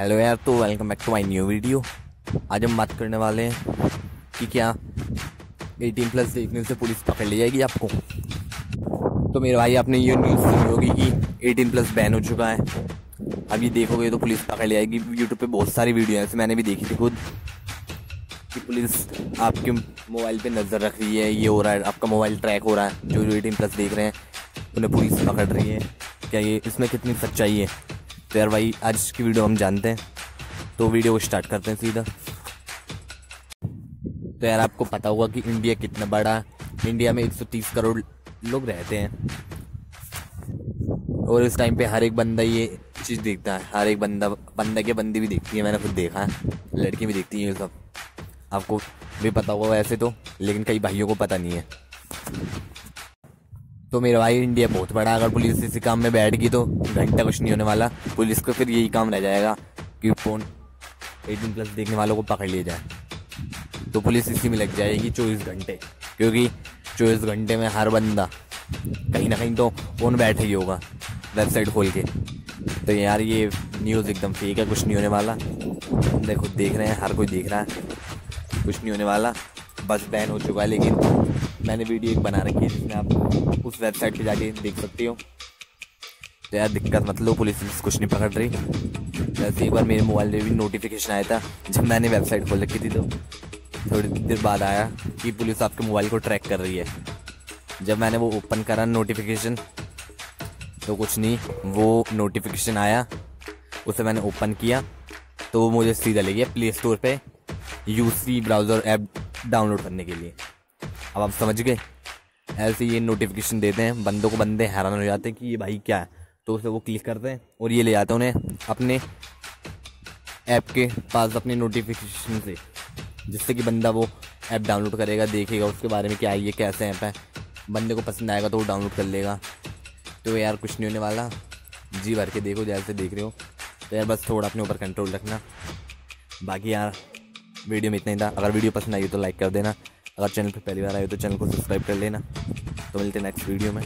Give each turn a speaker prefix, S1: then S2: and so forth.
S1: Hello यार तो welcome back to my new video आज हम बात करने वाले हैं कि क्या 18 प्लस देखने से पुलिस पकड़ ले जाएगी आपको? तो मेरे भाई, आपने ये न्यूज़ सुनी होगी कि 18 प्लस बैन हो चुका है। अब ये देखोगे तो पुलिस पकड़ ले जाएगी। यूट्यूब पे बहुत सारी वीडियो हैं, ऐसे मैंने भी देखी थी खुद। कि पुलिस आपके मोबाइल पर नज़र रख रही है, ये हो रहा है, आपका मोबाइल ट्रैक हो रहा है, जो एटीन प्लस देख रहे हैं, उन्हें पुलिस पकड़ रही है। क्या ये इसमें कितनी सच्चाई है? तो यार भाई, आज की वीडियो हम जानते हैं। तो वीडियो को स्टार्ट करते हैं सीधा। तो यार, आपको पता होगा कि इंडिया कितना बड़ा, इंडिया में 130 करोड़ लोग रहते हैं। और इस टाइम पे हर एक बंदा ये चीज़ देखता है। हर एक बंदा बंदा के बंदी भी देखती है, मैंने खुद देखा है। लड़की भी देखती है ये सब। आपको भी पता होगा वैसे तो लेकिन कई भाइयों को पता नहीं है। तो मेरा भाई इंडिया बहुत बड़ा अगर पुलिस इसी काम में बैठ गई तो घंटा कुछ नहीं होने वाला। पुलिस को फिर यही काम रह जाएगा कि फ़ोन एटीन प्लस देखने वालों को पकड़ लिया जाए। तो पुलिस इसी में लग जाएगी चौबीस घंटे। क्योंकि चौबीस घंटे में हर बंदा कहीं ना कहीं तो फ़ोन बैठे ही होगा वेबसाइट खोल के। तो यार ये न्यूज़ एकदम फेक है, कुछ नहीं होने वाला। देखो, देख रहे हैं, हर कोई देख रहा है। कुछ नहीं होने वाला। बस बैन हो चुका है, लेकिन मैंने वीडियो एक बना रखी है जिसमें आप उस वेबसाइट पे जाके देख सकते हो। तो यार दिक्कत मत लो, पुलिस कुछ नहीं पकड़ रही। वैसे एक बार मेरे मोबाइल में भी नोटिफिकेशन आया था, जब मैंने वेबसाइट खोल रखी थी तो थोड़ी देर बाद आया कि पुलिस आपके मोबाइल को ट्रैक कर रही है। जब मैंने वो ओपन करा नोटिफिकेशन तो कुछ नहीं, वो नोटिफिकेशन आया, उसे मैंने ओपन किया तो मुझे सीधा ले गया प्ले स्टोर पे यूसी ब्राउज़र ऐप डाउनलोड करने के लिए। अब आप समझ गए। ऐसे ये नोटिफिकेशन देते हैं, बंदों को बंदे हैरान हो जाते हैं कि ये भाई क्या है। तो उसे वो क्लिक करते हैं और ये ले जाते हैं उन्हें अपने ऐप के पास अपने नोटिफिकेशन से, जिससे कि बंदा वो ऐप डाउनलोड करेगा, देखेगा उसके बारे में क्या है ये कैसे ऐप है। बंदे को पसंद आएगा तो वो डाउनलोड कर लेगा। तो यार कुछ नहीं होने वाला। जी भर के देखो जैसे देख रहे हो। तो यार बस थोड़ा अपने ऊपर कंट्रोल रखना। बाकी यार वीडियो में इतना ही था। अगर वीडियो पसंद आई तो लाइक कर देना। अगर चैनल पर पहली बार आए तो चैनल को सब्सक्राइब कर लेना। तो मिलते हैं नेक्स्ट वीडियो में।